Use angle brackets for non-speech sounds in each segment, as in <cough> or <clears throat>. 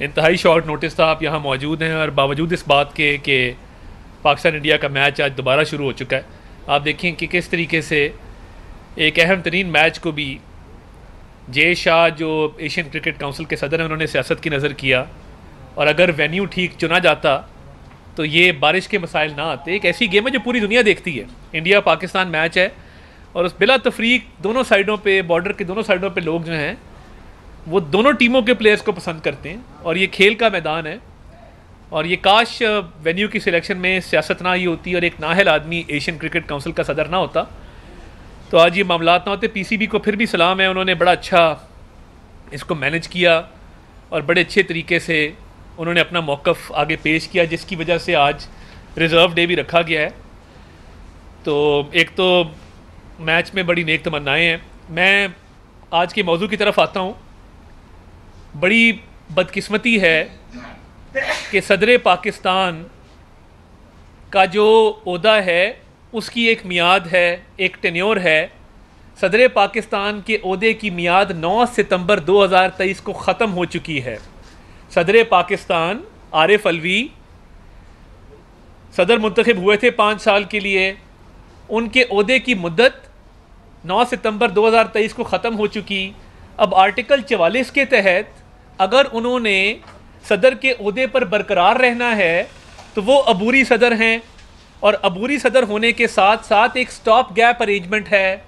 इंतहाई short notice था, आप यहाँ मौजूद हैं और बावजूद इस बात के, कि पाकिस्तान इंडिया का मैच आज दोबारा शुरू हो चुका है। आप देखें कि किस तरीके से एक अहम तरीन मैच को भी जे शाह, जो एशियन क्रिकेट काउंसिल के सदर हैं, उन्होंने सियासत की नज़र किया और अगर वेन्यू ठीक चुना जाता तो ये बारिश के मसाइल ना आते। एक ऐसी गेम है जो पूरी दुनिया देखती है। इंडिया पाकिस्तान मैच है और उस बिला तफरीक दोनों साइडों पे, बॉर्डर के दोनों साइडों पे लोग जो हैं वो दोनों टीमों के प्लेयर्स को पसंद करते हैं और ये खेल का मैदान है। और ये काश वेन्यू की सिलेक्शन में सियासत ना ही होती और एक नाहल आदमी एशियन क्रिकेट काउंसिल का सदर ना होता। तो आज ये मामला ना होते पीसीबी को फिर भी सलाम है। उन्होंने बड़ा अच्छा इसको मैनेज किया और बड़े अच्छे तरीके से उन्होंने अपना मौक़ आगे पेश किया, जिसकी वजह से आज रिज़र्व डे भी रखा गया है। तो एक तो मैच में बड़ी नेक तमन्नाएँ हैं। मैं आज के मौजू की तरफ़ आता हूँ। बड़ी बदकिस्मती है कि सदर पाकिस्तान का जो अहदा है, उसकी एक मियाद है, एक टेन्योर है। सदर पाकिस्तान के अहदे की मियाद 9 सितंबर 2023 को ख़त्म हो चुकी है। सदर पाकिस्तान, आरिफ अलवी, सदर मुंतखब हुए थे पाँच साल के लिए। उनके अहदे की मुद्दत 9 सितंबर 2023 को ख़त्म हो चुकी। अब आर्टिकल 44 के तहत अगर उन्होंने सदर के अहदे पर बरकरार रहना है तो वो अबूरी सदर हैं। और अबूरी सदर होने के साथ साथ एक स्टॉप गैप अरेंजमेंट है।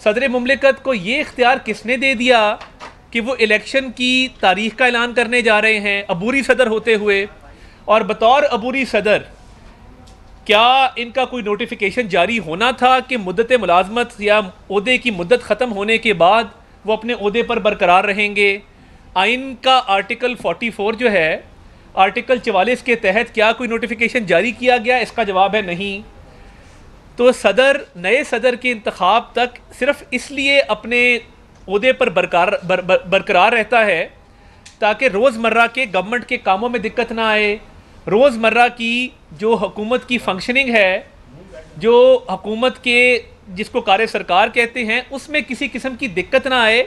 सदर ममलिकत को ये इख्तियार किसने दे दिया कि वो इलेक्शन की तारीख का ऐलान करने जा रहे हैं, अबूरी सदर होते हुए? और बतौर अबूरी सदर, क्या इनका कोई नोटिफिकेशन जारी होना था कि मुद्दत मुलाजमत या अहदे की मुद्दत ख़त्म होने के बाद वो अपने अहदे पर बरकरार रहेंगे? आइन का आर्टिकल 44 जो है आर्टिकल 44 के तहत क्या कोई नोटिफिकेशन जारी किया गया इसका जवाब है नहीं। तो सदर नए सदर के इंतखब तक सिर्फ़ इसलिए अपने अहदे पर बरकरार बर, बर, बरकरार रहता है ताकि रोज़मर्रा के गवर्नमेंट के कामों में दिक्कत ना आए। रोज़मर्रा की जो हकूमत की फंक्शनिंग है जो हकूमत के जिसको कार्य सरकार कहते हैं उसमें किसी किस्म की दिक्कत ना आए।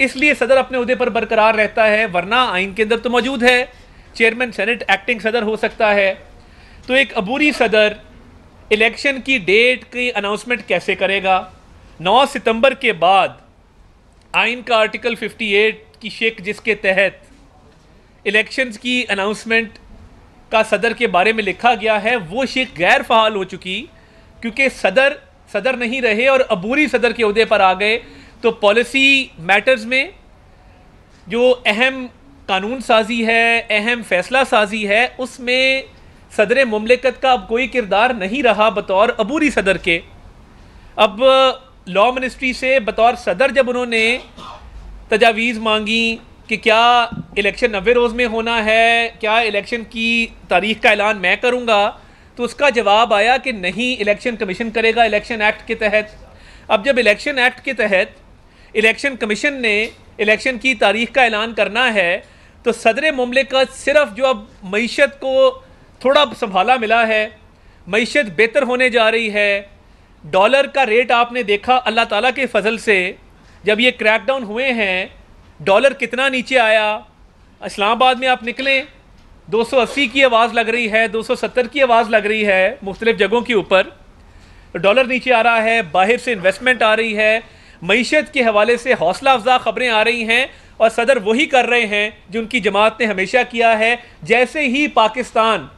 इसलिए सदर अपने अहदे पर बरकरार रहता है, वरना आइन के अंदर तो मौजूद है। चेयरमैन सेनेट एक्टिंग सदर हो सकता है। तो एक अबूरी सदर इलेक्शन की डेट की अनाउंसमेंट कैसे करेगा? 9 सितंबर के बाद आइन का आर्टिकल 58 की शेक जिसके तहत इलेक्शंस की अनाउंसमेंट का सदर के बारे में लिखा गया है, वो शेख गैर फहाल हो चुकी, क्योंकि सदर सदर नहीं रहे और अबूरी सदर के अहदे पर आ गए। तो पॉलिसी मैटर्स में जो अहम कानून साजी है, अहम फैसला साजी है, उसमें सदर ममलिकत का अब कोई किरदार नहीं रहा बतौर अबूरी सदर के। अब लॉ मिनिस्ट्री से बतौर सदर जब उन्होंने तजावीज़ मांगी कि क्या इलेक्शन नबे रोज़ में होना है, क्या इलेक्शन की तारीख का ऐलान मैं करूँगा तो उसका जवाब आया कि नहीं इलेक्शन कमीशन करेगा इलेक्शन एक्ट के तहत। अब जब इलेक्शन एक्ट के तहत इलेक्शन कमीशन ने इलेक्शन की तारीख का ऐलान करना है तो सदर ममलिकत सिर्फ़ जो अब मीशत को थोड़ा संभाला मिला है, मीशत बेहतर होने जा रही है। डॉलर का रेट आपने देखा अल्लाह ताला के फजल से, जब ये क्रैकडाउन हुए हैं, डॉलर कितना नीचे आया, इस्लामाबाद में आप निकलें 280 की आवाज़ लग रही है 270 की आवाज़ लग रही है मुख्तलिफ़ जगहों के ऊपर डॉलर नीचे आ रहा है, बाहर से इन्वेस्टमेंट आ रही है मीशत के हवाले से हौसला अफजा खबरें आ रही हैं और सदर वही कर रहे हैं जो उनकी जमात ने हमेशा किया है। जैसे ही पाकिस्तान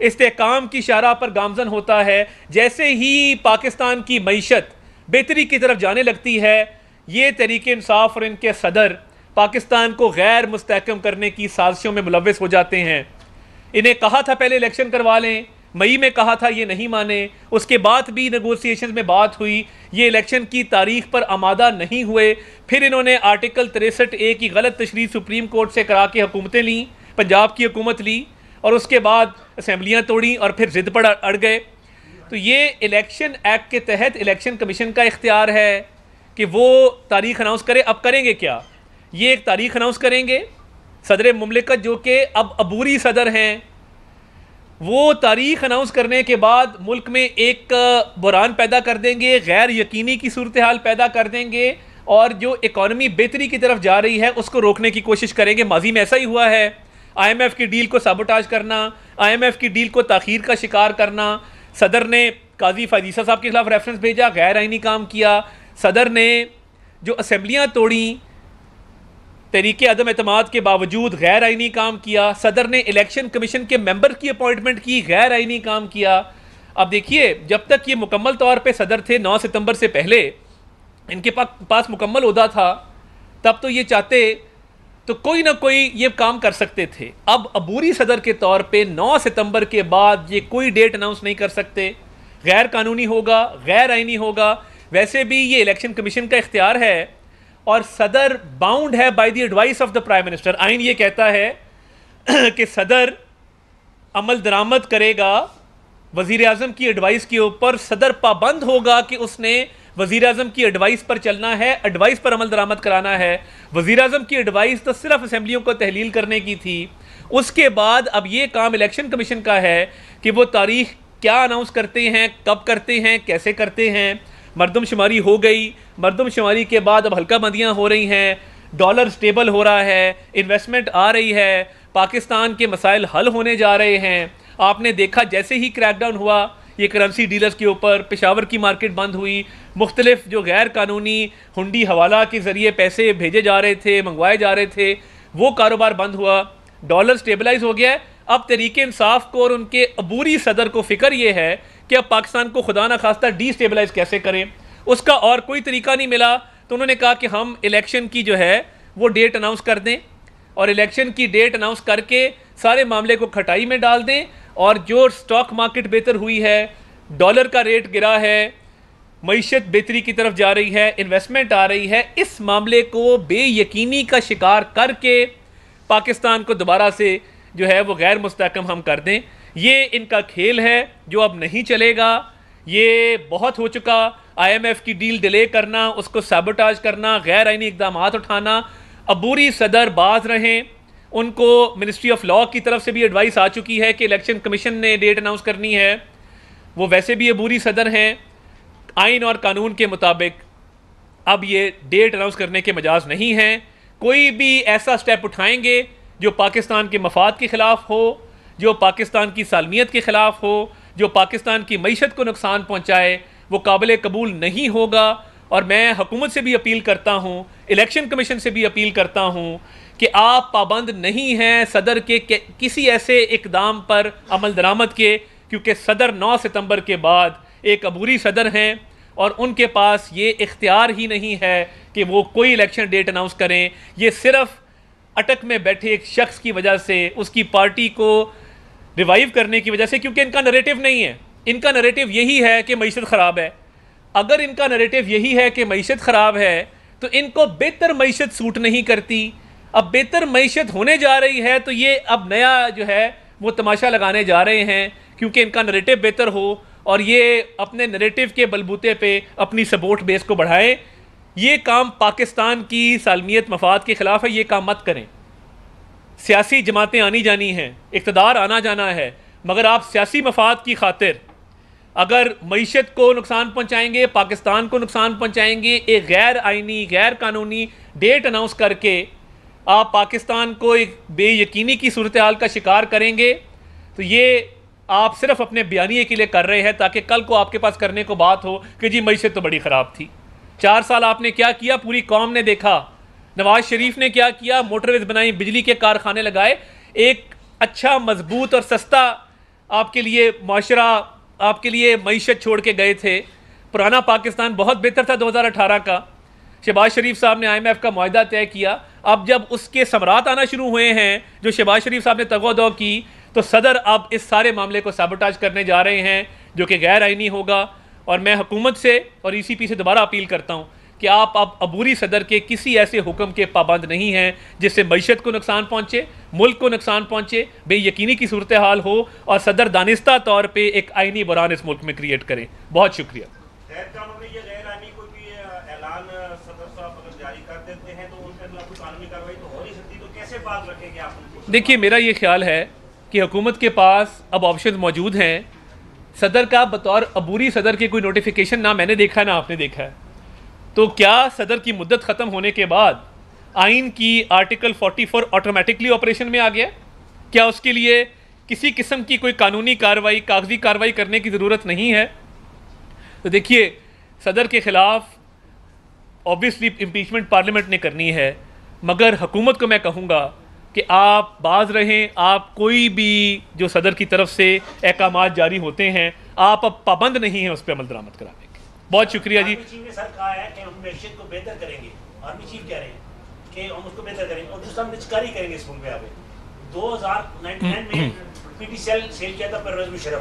इस्तेकाम की शारा पर गामजन होता है, जैसे ही पाकिस्तान की मीशत बेहतरी की तरफ़ जाने लगती है, ये तरीके इंसाफ और इनके सदर पाकिस्तान को गैर मुस्तकम करने की साजिशों में मुलविस हो जाते हैं। इन्हें कहा था पहले इलेक्शन करवा लें मई में कहा था, ये नहीं माने। उसके बाद भी नगोसिएशन में बात हुई। ये इलेक्शन की तारीख पर आमादा नहीं हुए। फिर इन्होंने आर्टिकल तिरसठ ए की गलत तशरी सुप्रीम कोर्ट से करा के हुकूमतें लीं, पंजाब की हुकूमत ली, और उसके बाद असम्बलियाँ तोड़ी और फिर ज़िद पर अड़ गए। तो ये इलेक्शन एक्ट के तहत इलेक्शन कमीशन का इख्तियार है कि वो तारीख अनाउंस करे। अब करेंगे क्या? ये एक तारीख अनाउंस करेंगे। सदर ममलिकत जो कि अब अबूरी सदर हैं। वो तारीख अनाउंस करने के बाद मुल्क में एक बुरान पैदा कर देंगे, गैर यकीनी की सूरत हाल पैदा कर देंगे और जो इकॉनमी बेहतरी की तरफ़ जा रही है, उसको रोकने की कोशिश करेंगे। माजी में ऐसा ही हुआ है। आईएमएफ की डील को साबोटाज करना, आईएमएफ की डील को ताखीर का शिकार करना, सदर ने काजी फजीसा साहब के खिलाफ रेफरेंस भेजा, गैर आइनी काम किया, सदर ने जो असम्बलियाँ तोड़ी तरीके अदम अतमाद के बावजूद गैर आइनी काम किया। सदर ने इलेक्शन कमीशन के मेंबर की अपॉइंटमेंट की, गैर आइनी काम किया। अब देखिए, जब तक ये मुकम्मल तौर पे सदर थे 9 सितंबर से पहले, इनके पास पास मुकम्मल उदा था, तब तो ये चाहते तो कोई ना कोई ये काम कर सकते थे। अब अबूरी सदर के तौर पे 9 सितंबर के बाद ये कोई डेट अनाउंस नहीं कर सकते। गैर कानूनी होगा, गैर आइनी होगा। वैसे भी ये इलेक्शन कमीशन का इख्तियार है और सदर बाउंड है by the advice of the prime minister आइन ये कहता है <clears throat> कि सदर अमल दरामद करेगा वज़ीर अजम की एडवाइस के ऊपर. सदर पाबंद होगा कि उसने वज़ीर अजम की एडवाइस पर चलना है एडवाइस पर अमल दरामद कराना है. वज़ीर अजम की एडवाइस तो सिर्फ़ असम्बलियों को तहलील करने की थी. उसके बाद अब ये काम इलेक्शन कमीशन का है कि वो तारीख क्या अनाउंस करते हैं, कब करते हैं, कैसे करते हैं. मरदमशुमारी हो गई। मरदमशुमारी के बाद अब हल्का बंदियाँ हो रही हैं। डॉलर स्टेबल हो रहा है। इन्वेस्टमेंट आ रही है। पाकिस्तान के मसाइल हल होने जा रहे हैं। आपने देखा जैसे ही क्रैकडाउन हुआ, ये करेंसी डीलर्स के ऊपर पेशावर की मार्केट बंद हुई। मुख्तलिफ़ जो गैर कानूनी हुंडी हवाला के ज़रिए पैसे भेजे जा रहे थे, मंगवाए जा रहे थे, वो कारोबार बंद हुआ। डॉलर स्टेबलाइज हो गया अब तरीके इंसाफ को और उनके अबूरी सदर को फ़िक्र ये है कि अब पाकिस्तान को खुदा ना खास्ता डिस्टेबलाइज कैसे करें? उसका और कोई तरीका नहीं मिला तो उन्होंने कहा कि हम इलेक्शन की जो है, वो डेट अनाउंस कर दें। और इलेक्शन की डेट अनाउंस करके सारे मामले को खटाई में डाल दें और जो स्टॉक मार्केट बेहतर हुई है डॉलर का रेट गिरा है, मीशत बेहतरी की तरफ़ जा रही है इन्वेस्टमेंट आ रही है, इस मामले को बेयकीनी का शिकार करके पाकिस्तान को दोबारा से जो है वो गैर मुस्तकम हम कर दें। ये इनका खेल है जो अब नहीं चलेगा। ये बहुत हो चुका। आईएमएफ की डील डिले करना, उसको सैबोटाज करना गैर आइनी इकदाम उठाना अबूरी सदर बाज रहें। उनको मिनिस्ट्री ऑफ़ लॉ की तरफ़ से भी एडवाइस आ चुकी है कि इलेक्शन कमीशन ने डेट अनाउंस करनी है। वो वैसे भी अबूरी सदर हैं, आइन और कानून के मुताबिक। अब ये डेट अनाउंस करने के मजाज नहीं हैं। कोई भी ऐसा स्टेप उठाएँगे जो पाकिस्तान के मफाद के ख़िलाफ़ हो जो पाकिस्तान की सालमियत के ख़िलाफ़ हो जो पाकिस्तान की मीशत को नुकसान पहुँचाए वो काबिल कबूल नहीं होगा। और मैं हुकूमत से भी अपील करता हूँ इलेक्शन कमीशन से भी अपील करता हूँ कि आप पाबंद नहीं हैं सदर के, के किसी ऐसे इकदाम पर अमल दरामद के क्योंकि सदर 9 सितंबर के बाद एक अबूरी सदर हैं और उनके पास ये इख्तियार ही नहीं है कि वो कोई इलेक्शन डेट अनाउंस करें। ये सिर्फ़ अटक में बैठे एक शख्स की वजह से, उसकी पार्टी को रिवाइव करने की वजह से, क्योंकि इनका नरेटिव नहीं है। इनका नरेटिव यही है कि मीशत ख़राब है। अगर इनका नरेटिव यही है कि मीशत ख़राब है तो इनको बेहतर मीशत सूट नहीं करती। अब बेहतर मीशत होने जा रही है तो ये अब नया जो है, वो तमाशा लगाने जा रहे हैं, क्योंकि इनका नरेटिव बेहतर हो, और ये अपने नरेटिव के बलबूते पे अपनी सपोर्ट बेस को बढ़ाएँ। ये काम पाकिस्तान की सालमियत मफाद के ख़िलाफ़ है, ये काम मत करें। सियासी जमातें आनी जानी हैं, इकतदार आना जाना है, मगर आप सियासी मफाद की खातिर अगर मीशत को नुकसान पहुँचाएँगे, पाकिस्तान को नुकसान पहुँचाएँगे एक गैर आइनी गैर कानूनी डेट अनाउंस करके आप पाकिस्तान को एक बेयकीनी की सूरत हाल का शिकार करेंगे तो ये आप सिर्फ़ अपने बयानिए के लिए कर रहे हैं, ताकि कल को आपके पास करने को बात हो कि जी मीशत तो बड़ी ख़राब थी। चार साल आपने क्या किया? पूरी कौम ने देखा। नवाज़ शरीफ ने क्या किया? मोटरवेज बनाई, बिजली के कारखाने लगाए। एक अच्छा मज़बूत और सस्ता आपके लिए माशरा, आपके लिए मीशत छोड़ के गए थे। पुराना पाकिस्तान बहुत बेहतर था 2018 का। शहबाज शरीफ साहब ने आईएमएफ का माहा तय किया। अब जब उसके सम्राट आना शुरू हुए हैं, जो शहबाज शरीफ साहब ने तगोदो की तो सदर अब इस सारे मामले को साबोटाज करने जा रहे हैं, जो कि गैर आइनी होगा। और मैं हुकूमत से और ई सी पी से दोबारा अपील करता हूँ कि आप अब अबूरी सदर के किसी ऐसे हुक्म के पाबंद नहीं हैं जिससे मीशत को नुकसान पहुँचे मुल्क को नुकसान पहुँचे बेयकीनी की सूरत हाल हो और सदर दानिस्ता तौर पर एक आइनी बुरान इस मुल्क में क्रिएट करें। बहुत शुक्रिया। देखिए मेरा ये ख्याल है कि हुकूमत के पास अब ऑप्शन मौजूद हैं सदर का बतौर अबूरी सदर की कोई नोटिफिकेशन ना मैंने देखा, ना आपने देखा है। तो क्या सदर की मुद्दत ख़त्म होने के बाद आइन की आर्टिकल 44 ऑटोमेटिकली ऑपरेशन में आ गया? क्या उसके लिए किसी किस्म की कोई कानूनी कार्रवाई, कागज़ी कार्रवाई करने की ज़रूरत नहीं है? तो देखिए, सदर के ख़िलाफ़ ऑब्वियसली इम्पीचमेंट पार्लियामेंट ने करनी है, मगर हुकूमत को मैं कहूँगा कि आप बाज रहें, आप कोई भी जो सदर की तरफ़ से अहकाम जारी होते हैं, आप अब पाबंद नहीं हैं उस पर अमल दरामद कराने के। बहुत शुक्रिया जी। चीफ ने सर कहा है कि हम मैशियत को बेहतर करेंगे। आर्मी चीफ कह रहे हैं कि हम उसको बेहतर करेंगे और दूसरा करेंगे इस में आगे। 2099 में पीटीसीएल सेल किया था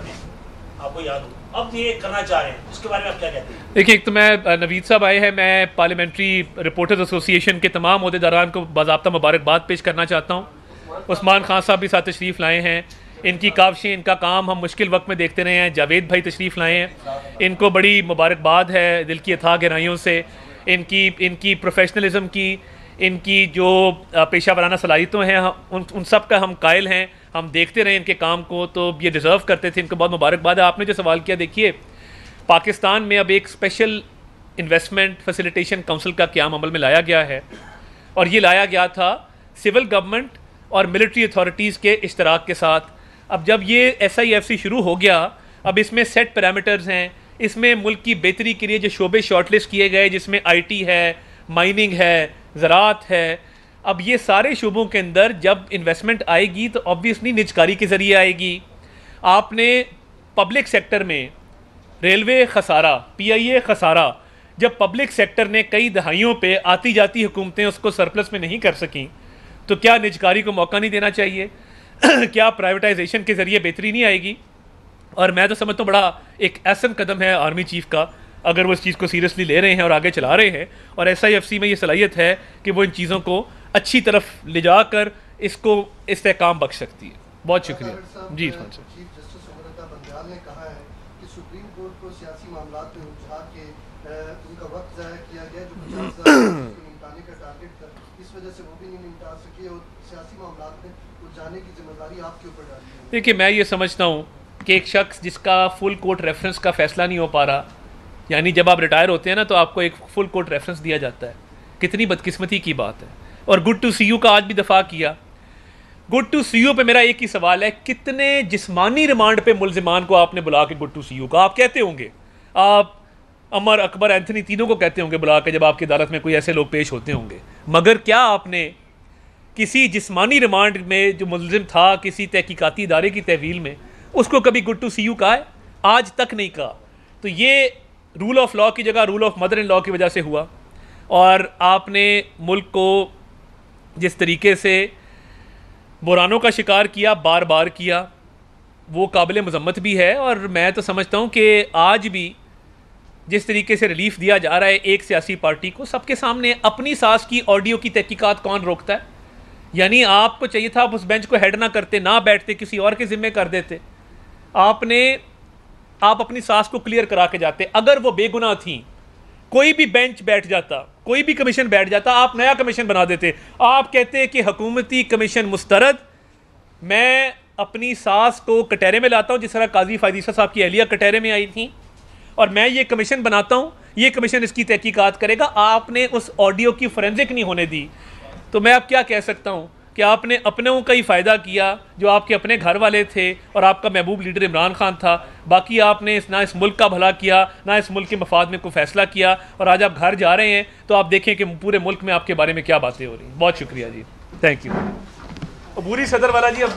ने। आपको याद हो। अब ये करना चाह रहे हैं उसके बारे में आप क्या कहते हैं? देखिए, एक तो मैं नवीद साहब आए हैं, मैं पार्लियामेंट्री रिपोर्टर्स एसोसिएशन के तमाम अहदेदारान को बाबा मुबारकबाद पेश करना चाहता हूँ। उस्मान खान साहब भी साथ तशरीफ़ लाए हैं। इनकी कावशें, इनका काम हम मुश्किल वक्त में देखते रहे हैं। जावेद भाई तशरीफ़ लाए हैं। इनको बड़ी मुबारकबाद है दिल की अथा गहराइयों से। इनकी इनकी प्रोफेशनलिज्म की इनकी जो पेशा वराना सलाहियतों हैं उन उन सब का हम कायल हैं, हम देखते रहे इनके काम को तो ये डिज़र्व करते थे, इनको बहुत मुबारकबाद है। आपने जो सवाल किया, देखिए, पाकिस्तान में अब एक स्पेशल इन्वेस्टमेंट फैसिलिटेशन काउंसिल का क्याम अमल में लाया गया है, और ये लाया गया था सिविल गवर्नमेंट और मिलिट्री अथॉरिटीज़ के इश्तराक के साथ। अब जब ये एस आई एफ़ सी शुरू हो गया, अब इसमें सेट पैरामीटर्स हैं, इसमें मुल्क की बेहतरी के लिए जो शोबे शॉर्टलिस्ट किए गए, जिसमें आई टी है माइनिंग है ज़रात है। अब ये सारे शोबों के अंदर जब इन्वेस्टमेंट आएगी तो ऑब्वियसली निजकारी के ज़रिए आएगी। आपने पब्लिक सेक्टर में रेलवे खसारा पीआईए खसारा, जब पब्लिक सेक्टर ने कई दहाइयों पे आती जाती हुकूमतें उसको सरप्लस में नहीं कर सकें तो क्या निजकारी को मौका नहीं देना चाहिए? <clears throat> क्या प्राइवेटाइजेशन के ज़रिए बेहतरी नहीं आएगी? और मैं तो समझता हूँ बड़ा एक ऐसा कदम है आर्मी चीफ का अगर वो इस चीज़ को सीरियसली ले रहे हैं और आगे चला रहे हैं और एस आई एफ़ सी में ये सलाहियत है कि वो इन चीज़ों को अच्छी तरफ़ ले जाकर इसको इस्तेकाम बख्श सकती है। बहुत शुक्रिया। जी इरफान साहब। चीफ जस्टिस उमरता बंदयाल ने कहा कि सुप्रीम कोर्ट को सियासी मामला में उलझा के उनका वक्त ज़ाया किया गया जो पचास हज़ार को निपटाने का टारगेट था इस वजह से वो भी नहीं निपटा सके और सियासी मामला में उलझाने की ज़िम्मेदारी आपके ऊपर डाली है। देखिए मैं ये समझता हूँ कि एक शख्स जिसका फुल कोर्ट रेफरेंस का फैसला नहीं हो पा रहा यानी जब आप रिटायर होते हैं ना तो आपको एक फुल कोर्ट रेफरेंस दिया जाता है। कितनी बदकिस्मती की बात है। और गुड टू सी यू का आज भी दफ़ा किया। गुड टू सी यू पे मेरा एक ही सवाल है, कितने जिस्मानी रिमांड पे मुलजमान को आपने बुला के गुड टू सी यू का आप कहते होंगे। आप अमर, अकबर, एंथनी तीनों को कहते होंगे बुला के जब आपकी अदालत में कोई ऐसे लोग पेश होते होंगे। मगर क्या आपने किसी जिस्मानी रिमांड में जो मुलजिम था, किसी तहकीकती इदारे की तहवील में, उसको कभी गुड टू सी यू कहा है? आज तक नहीं कहा। तो ये रूल ऑफ़ लॉ की जगह rule of mother in law की वजह से हुआ। और आपने मुल्क को जिस तरीके से बुरानों का शिकार किया बार बार किया, वो काबिल मजम्मत भी है। और मैं तो समझता हूँ कि आज भी जिस तरीके से रिलीफ दिया जा रहा है एक सियासी पार्टी को, सबके सामने अपनी सास की ऑडियो की तहकीकात कौन रोकता है? यानी आपको चाहिए था आप उस बेंच को हेड ना करते, ना बैठते, किसी और के ज़िम्मे कर देते। आपने आप अपनी सास को क्लियर करा के जाते, अगर वो बेगुनाह थी, कोई भी बेंच बैठ जाता, कोई भी कमीशन बैठ जाता, आप नया कमीशन बना देते। आप कहते कि हुकूमती कमीशन मुस्तरद, मैं अपनी सास को कटहरे में लाता हूँ, जिस तरह काजी फायदीसा साहब की अहलिया कटहरे में आई थी, और मैं ये कमीशन बनाता हूँ, ये कमीशन इसकी तहकीकात करेगा। आपने उस ऑडियो की फोरेंसिक नहीं होने दी। तो मैं अब क्या कह सकता हूँ? कि आपने अपनों का ही फ़ायदा किया, जो आपके अपने घर वाले थे और आपका महबूब लीडर इमरान खान था। बाकी आपने इस ना इस मुल्क का भला किया, ना इस मुल्क के मफाद में कोई फ़ैसला किया। और आज आप घर जा रहे हैं तो आप देखें कि पूरे मुल्क में आपके बारे में क्या बातें हो रही हैं। बहुत शुक्रिया जी। थैंक यू अबूरी सदर वाला जी, अब